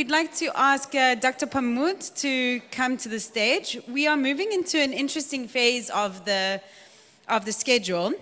we'd like to ask uh, Dr. Pamod to come to the stage. We are moving into an interesting phase of the, of the schedule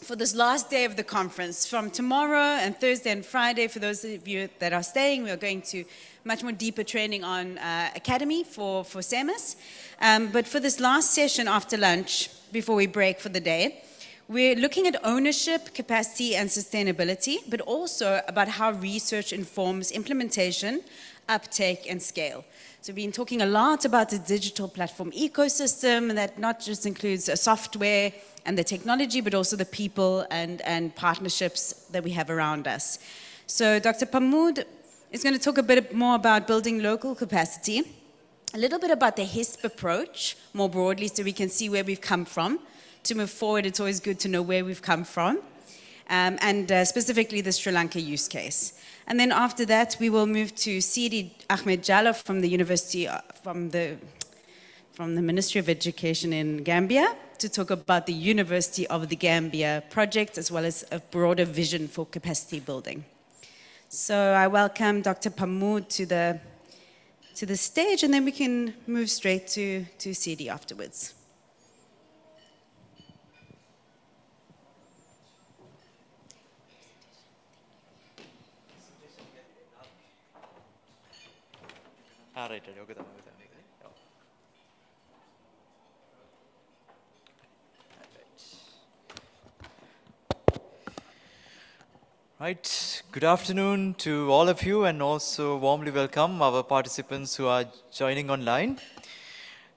for this last day of the conference. From tomorrow and Thursday and Friday, for those of you that are staying, we are going to much more deeper training on uh, Academy for, for SEMAS. Um, but for this last session after lunch, before we break for the day, we're looking at ownership, capacity, and sustainability, but also about how research informs implementation, uptake, and scale. So we've been talking a lot about the digital platform ecosystem that not just includes software and the technology, but also the people and, and partnerships that we have around us. So Dr. Pamod is going to talk a bit more about building local capacity, a little bit about the HISP approach, more broadly, so we can see where we've come from. To move forward, it's always good to know where we've come from, um, and uh, specifically the Sri Lanka use case. And then after that, we will move to Sidi Ahmed Jallow from the University, uh, from the, from the Ministry of Education in Gambia to talk about the University of the Gambia project as well as a broader vision for capacity building. So I welcome Dr. Pamod to the, to the stage and then we can move straight to, to Sidi afterwards. Ah, right. Right. Good afternoon to all of you and also warmly welcome our participants who are joining online.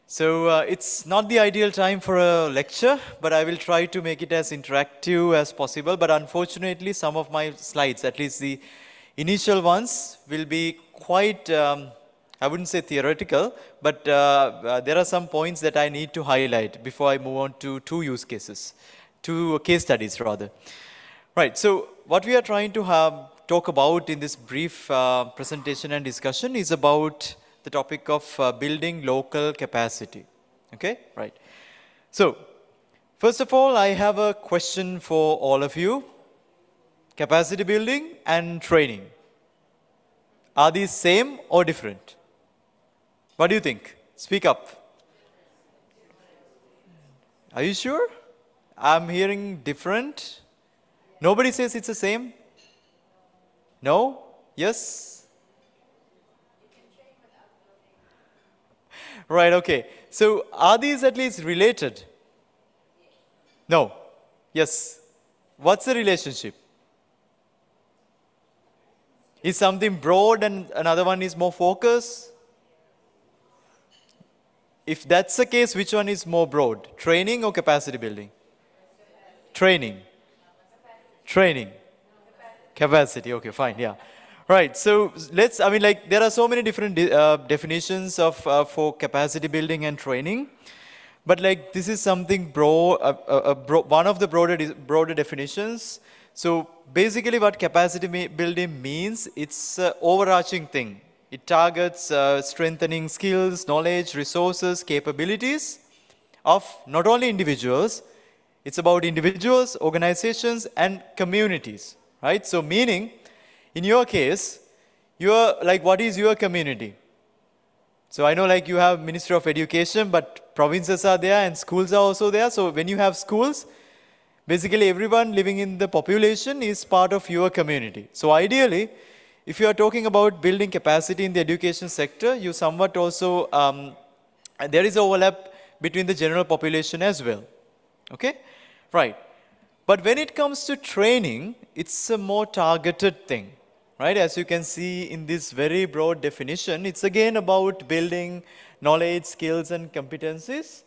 So uh, it's not the ideal time for a lecture, but I will try to make it as interactive as possible. But unfortunately, some of my slides, at least the initial ones, will be quite, um, I wouldn't say theoretical, but uh, uh, there are some points that I need to highlight before I move on to two use cases, two case studies rather. Right, so what we are trying to have, talk about in this brief uh, presentation and discussion is about the topic of uh, building local capacity. Okay, right. So, first of all, I have a question for all of you. Capacity building and training. Are these same or different? What do you think? Speak up. Are you sure? I'm hearing different. Nobody says it's the same? No? Yes? Right, okay. So are these at least related? No. Yes. What's the relationship? Is something broad and another one is more focused? If that's the case, which one is more broad? Training or capacity building? Training. Training. Capacity. Okay, fine. Yeah. Right. So let's, I mean, like, there are so many different de uh, definitions of uh, for capacity building and training. But like, this is something bro, uh, uh, uh bro one of the broader, broader definitions. So basically what capacity building means, it's an overarching thing. It targets uh, strengthening skills, knowledge, resources, capabilities of not only individuals, it's about individuals, organizations, and communities, right? So meaning, in your case, you're like, what is your community? So I know like you have Ministry of Education, but provinces are there and schools are also there. So when you have schools, basically everyone living in the population is part of your community. So ideally, if you are talking about building capacity in the education sector, you somewhat also, um, there is overlap between the general population as well. Okay? Right. But when it comes to training, it's a more targeted thing. Right? As you can see in this very broad definition, it's again about building knowledge, skills, and competencies.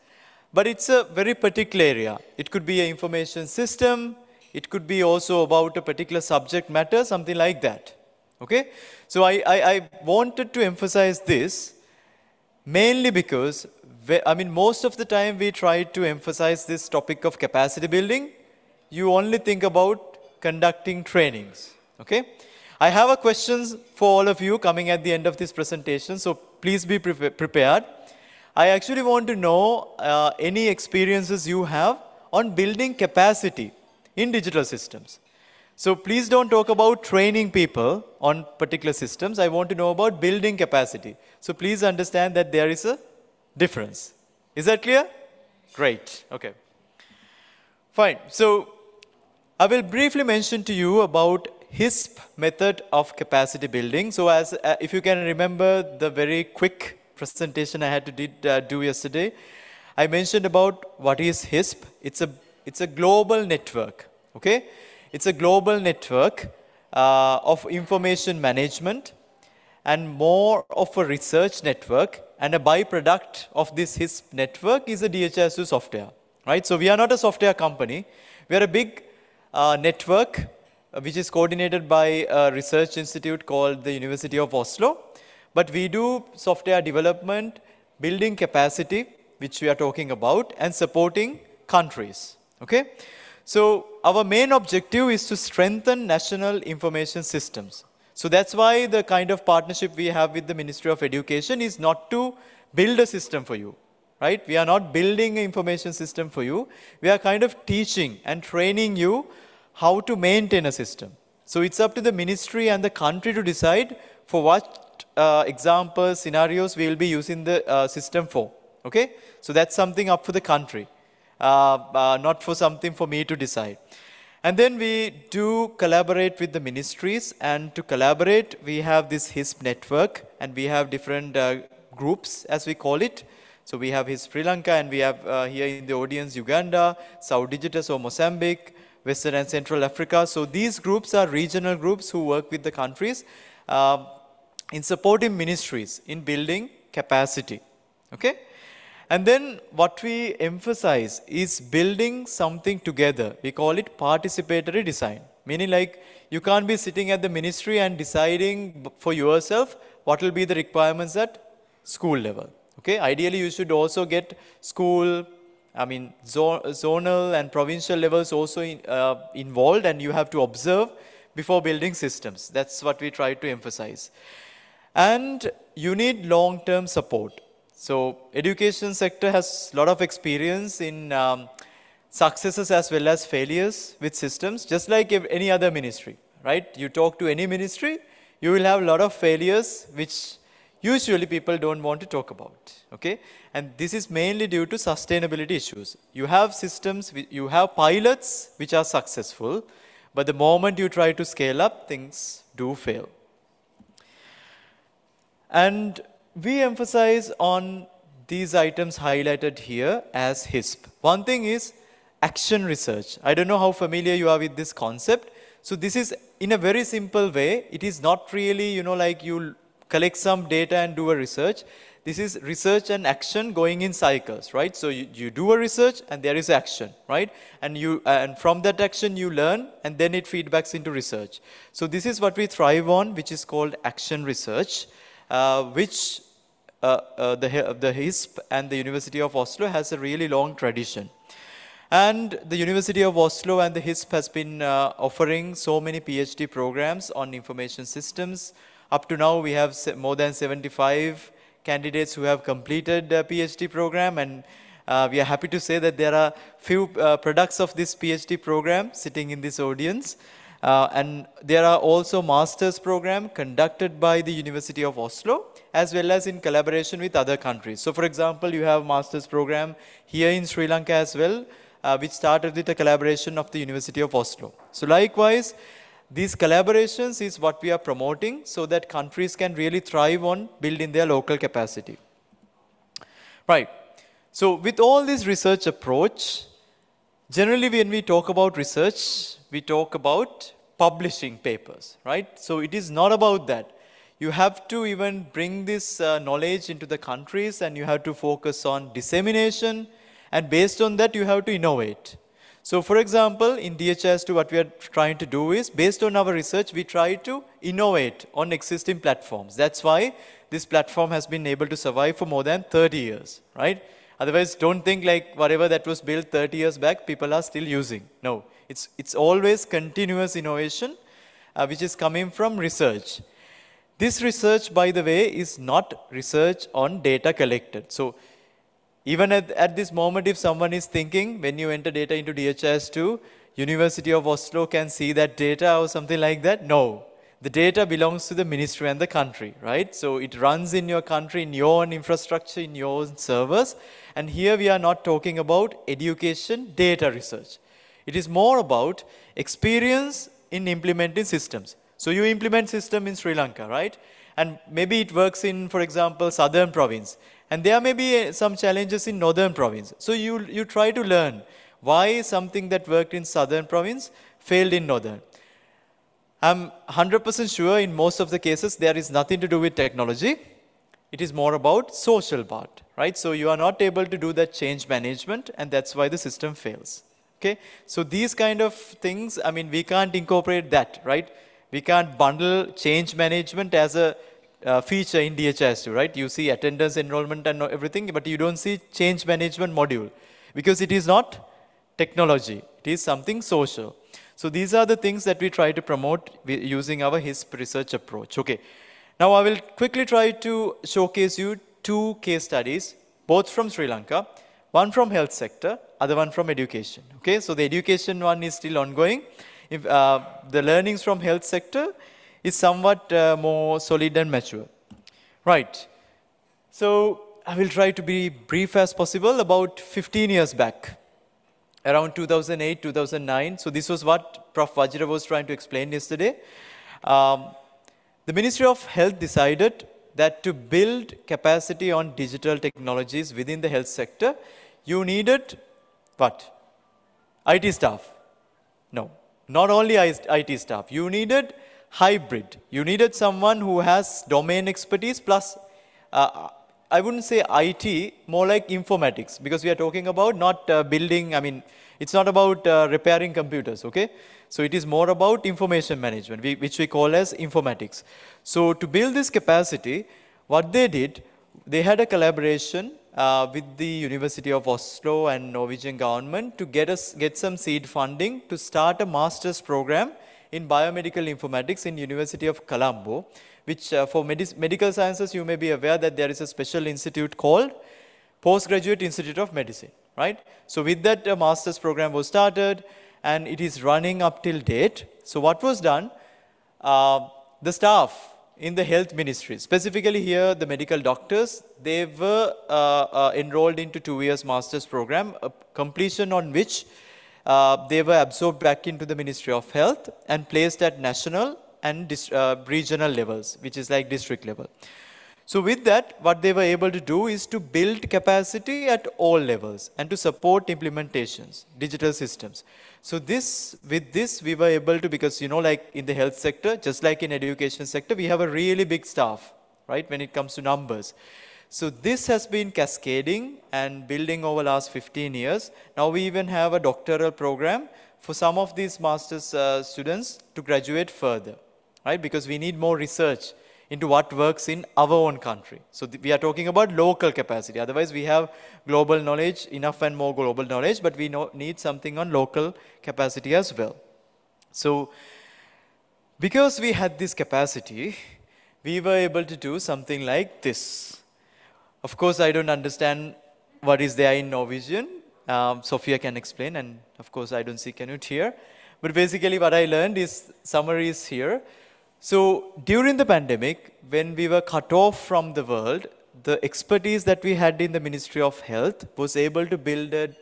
But it's a very particular area. It could be an information system. It could be also about a particular subject matter, something like that. Okay? So I, I, I wanted to emphasize this mainly because I mean, most of the time we try to emphasize this topic of capacity building. You only think about conducting trainings. Okay? I have a questions for all of you coming at the end of this presentation, so please be pre prepared. I actually want to know uh, any experiences you have on building capacity in digital systems. So please don't talk about training people on particular systems. I want to know about building capacity. So please understand that there is a difference. Is that clear? Great. Okay. Fine. So I will briefly mention to you about HISP method of capacity building. So as uh, if you can remember the very quick presentation I had to did, uh, do yesterday, I mentioned about what is HISP. It's a it's a global network. Okay. It's a global network uh, of information management and more of a research network. And a byproduct of this HISP network is a DHIS2 software, right? So we are not a software company. We are a big uh, network uh, which is coordinated by a research institute called the University of Oslo. But we do software development, building capacity, which we are talking about, and supporting countries, okay? So our main objective is to strengthen national information systems. So that's why the kind of partnership we have with the Ministry of Education is not to build a system for you, right? We are not building an information system for you. We are kind of teaching and training you how to maintain a system. So it's up to the ministry and the country to decide for what uh, examples, scenarios we will be using the uh, system for. Okay? So that's something up for the country. Uh, uh, not for something for me to decide. And then we do collaborate with the ministries, and to collaborate, we have this HISP network, and we have different uh, groups, as we call it. So we have HISP Sri Lanka, and we have uh, here in the audience Uganda, Saudigitus or Mozambique, Western and Central Africa. So these groups are regional groups who work with the countries uh, in supporting ministries in building capacity. Okay? And then what we emphasize is building something together. We call it participatory design. Meaning like you can't be sitting at the ministry and deciding for yourself what will be the requirements at school level. Okay, ideally you should also get school, I mean zonal and provincial levels also in, uh, involved and you have to observe before building systems. That's what we try to emphasize. And you need long-term support. So education sector has a lot of experience in um, successes as well as failures with systems, just like any other ministry, right? You talk to any ministry, you will have a lot of failures which usually people don't want to talk about, okay? And this is mainly due to sustainability issues. You have systems, you have pilots which are successful, but the moment you try to scale up, things do fail. And we emphasize on these items highlighted here as HISP. One thing is action research. I don't know how familiar you are with this concept. So this is in a very simple way. It is not really, you know, like you collect some data and do a research. This is research and action going in cycles, right? So you, you do a research and there is action, right? And you and from that action you learn and then it feedbacks into research. So this is what we thrive on, which is called action research, uh, which the, the HISP and the University of Oslo has a really long tradition. And the University of Oslo and the HISP has been uh, offering so many PhD programs on information systems. Up to now, we have more than 75 candidates who have completed a PhD program and uh, we are happy to say that there are few uh, products of this PhD program sitting in this audience. Uh, and there are also master's program conducted by the University of Oslo as well as in collaboration with other countries. So for example, you have master's program here in Sri Lanka as well, uh, which started with a collaboration of the University of Oslo. So likewise, these collaborations is what we are promoting so that countries can really thrive on building their local capacity. Right. So with all this research approach, generally when we talk about research, we talk about publishing papers, right? So it is not about that you have to even bring this uh, knowledge into the countries and you have to focus on dissemination and based on that you have to innovate. So for example, in DHIS2 what we are trying to do is based on our research we try to innovate on existing platforms. That's why this platform has been able to survive for more than 30 years, right? Otherwise don't think like whatever that was built 30 years back people are still using. No, it's, it's always continuous innovation uh, which is coming from research. This research, by the way, is not research on data collected. So even at, at this moment, if someone is thinking, when you enter data into DHIS2, University of Oslo can see that data or something like that? No. The data belongs to the ministry and the country, right? So it runs in your country, in your own infrastructure, in your own servers. And here we are not talking about education data research. It is more about experience in implementing systems. So you implement system in Sri Lanka, right? And maybe it works in, for example, southern province. And there may be uh, some challenges in northern province. So you, you try to learn why something that worked in southern province failed in northern. I'm 100% sure in most of the cases there is nothing to do with technology. It is more about social part, right? So you are not able to do that change management and that's why the system fails. Okay, so these kind of things, I mean, we can't incorporate that, right? We can't bundle change management as a uh, feature in DHIS2, right? You see attendance, enrollment, and everything, but you don't see change management module because it is not technology. It is something social. So these are the things that we try to promote using our HISP research approach. Okay. Now I will quickly try to showcase you two case studies, both from Sri Lanka. One from health sector, other one from education. Okay, so the education one is still ongoing. If, uh, the learnings from health sector is somewhat uh, more solid and mature. Right. So I will try to be brief as possible. About 15 years back, around 2008, 2009. So this was what Prof. Vajira was trying to explain yesterday. Um, the Ministry of Health decided that to build capacity on digital technologies within the health sector, you needed what? IT staff. No, not only IT staff. You needed hybrid. You needed someone who has domain expertise plus, uh, I wouldn't say IT, more like informatics, because we are talking about not uh, building, I mean, it's not about uh, repairing computers, okay? So it is more about information management, which we call as informatics. So to build this capacity, what they did, they had a collaboration uh, with the University of Oslo and Norwegian government to get us get some seed funding to start a master's program in biomedical informatics in University of Colombo, which uh, for medical sciences you may be aware that there is a special institute called Postgraduate Institute of Medicine, right? So with that, a master's program was started and it is running up till date. So what was done? Uh, the staff in the health ministry, specifically here the medical doctors, they were uh, uh, enrolled into two years master's program, completion on which uh, they were absorbed back into the Ministry of Health and placed at national and uh, regional levels, which is like district level. So with that, what they were able to do is to build capacity at all levels and to support implementations, digital systems. So this, with this, we were able to, because you know, like in the health sector, just like in education sector, we have a really big staff, right, when it comes to numbers. So this has been cascading and building over the last 15 years. Now we even have a doctoral program for some of these master's uh, students to graduate further, right? Because we need more research into what works in our own country. So we are talking about local capacity. Otherwise, we have global knowledge, enough and more global knowledge, but we need something on local capacity as well. So because we had this capacity, we were able to do something like this. Of course, I don't understand what is there in Norwegian. Um, Sophia can explain, and of course, I don't see Knut here. But basically, what I learned is summaries here. So during the pandemic, when we were cut off from the world, the expertise that we had in the Ministry of Health was able to build a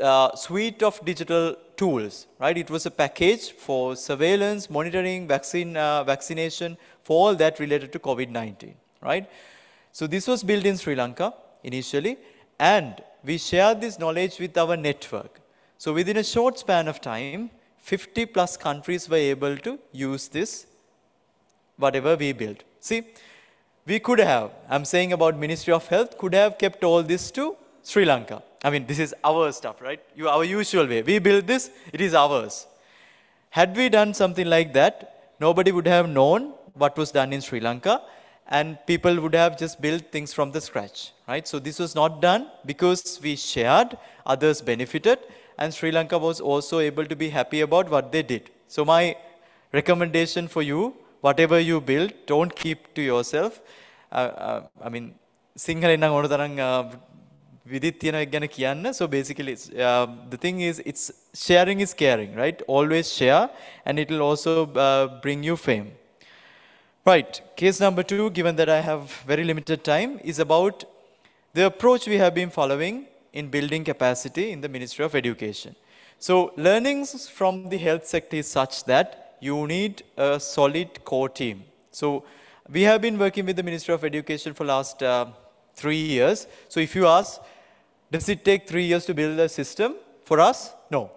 uh, suite of digital tools, right? It was a package for surveillance, monitoring, vaccine, uh, vaccination, for all that related to COVID-19, right? So this was built in Sri Lanka initially, and we shared this knowledge with our network. So within a short span of time, 50 plus countries were able to use this whatever we built. See, we could have, I'm saying about Ministry of Health, could have kept all this to Sri Lanka. I mean, this is our stuff, right? You, our usual way. We built this, it is ours. Had we done something like that, nobody would have known what was done in Sri Lanka and people would have just built things from the scratch, right? So this was not done because we shared, others benefited, and Sri Lanka was also able to be happy about what they did. So my recommendation for you whatever you build, don't keep to yourself. Uh, uh, I mean, සිංහලෙන් නම් ඕන තරම් විදිත් තියෙන එක ගැන කියන්න. So basically, uh, the thing is, it's sharing is caring, right? Always share, and it will also uh, bring you fame. Right, case number two, given that I have very limited time, is about the approach we have been following in building capacity in the Ministry of Education. So learnings from the health sector is such that you need a solid core team. So we have been working with the Ministry of Education for last uh, three years. So if you ask, does it take three years to build a system? For us, no.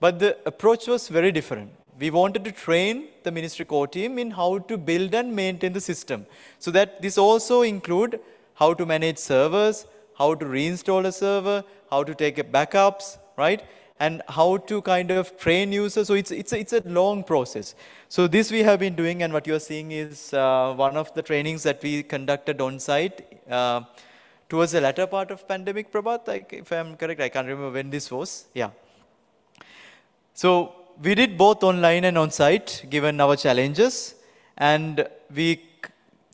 But the approach was very different. We wanted to train the ministry core team in how to build and maintain the system. So that this also include how to manage servers, how to reinstall a server, how to take backups, right? And how to kind of train users. So it's, it's, a, it's a long process. So this we have been doing, and what you are seeing is uh, one of the trainings that we conducted on site uh, towards the latter part of pandemic, Prabhat, like, if I'm correct, I can't remember when this was. Yeah. So we did both online and on site, given our challenges, and we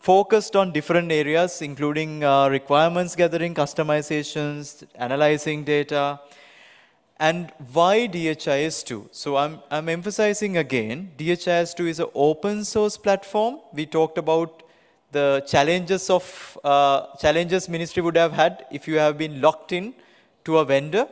focused on different areas, including uh, requirements gathering, customizations, analyzing data, and why DHIS2? So I'm, I'm emphasizing again, DHIS2 is an open source platform. We talked about the challenges of uh, challenges ministry would have had if you have been locked in to a vendor.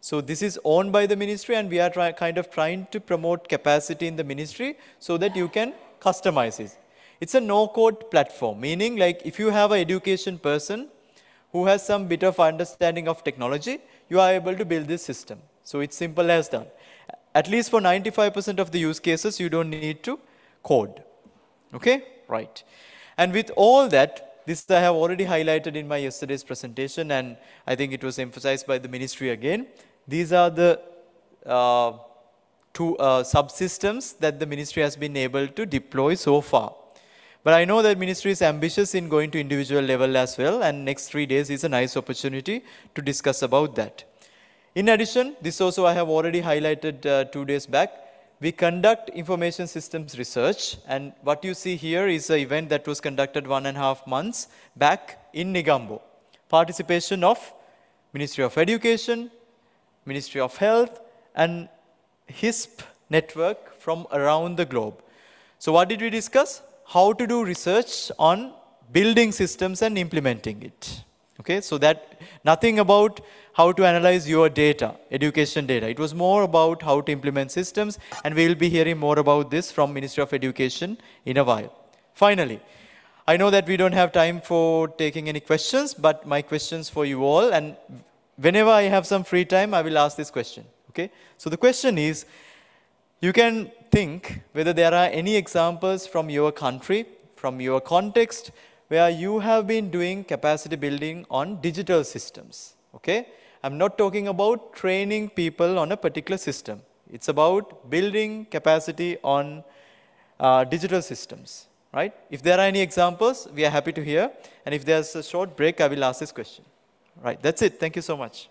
So this is owned by the ministry and we are try, kind of trying to promote capacity in the ministry so that you can customize it. It's a no-code platform, meaning like if you have an education person who has some bit of understanding of technology, you are able to build this system. So it's simple as that. At least for 95% of the use cases, you don't need to code. Okay? Right. And with all that, this I have already highlighted in my yesterday's presentation, and I think it was emphasized by the ministry again. These are the uh, two uh, subsystems that the ministry has been able to deploy so far. But I know that ministry is ambitious in going to individual level as well, and next three days is a nice opportunity to discuss about that. In addition, this also I have already highlighted uh, two days back. We conduct information systems research, and what you see here is an event that was conducted one and a half months back in Negombo. Participation of Ministry of Education, Ministry of Health, and HISP network from around the globe. So what did we discuss? How to do research on building systems and implementing it. Okay, so that nothing about how to analyze your data, education data. It was more about how to implement systems, and we will be hearing more about this from Ministry of Education in a while. Finally, I know that we don't have time for taking any questions, but my questions for you all, and whenever I have some free time, I will ask this question. Okay, so the question is, you can think whether there are any examples from your country, from your context, where you have been doing capacity building on digital systems. Okay? I'm not talking about training people on a particular system. It's about building capacity on uh, digital systems, right? If there are any examples, we are happy to hear. And if there's a short break, I will ask this question. Right, that's it. Thank you so much.